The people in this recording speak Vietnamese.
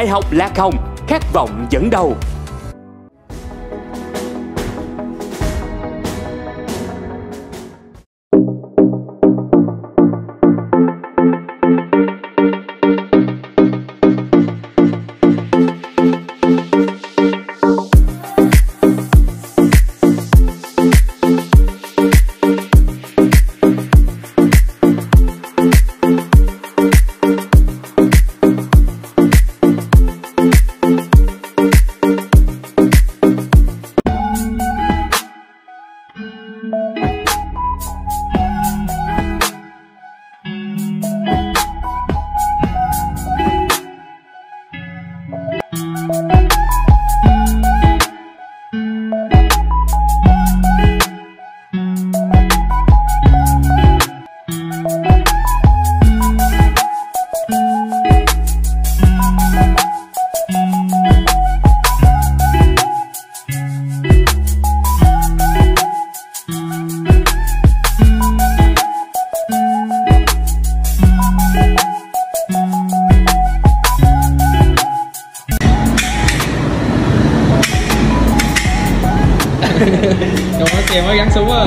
Đại học Lạc Hồng, khát vọng dẫn đầu. Música Yang masih emang yang semua.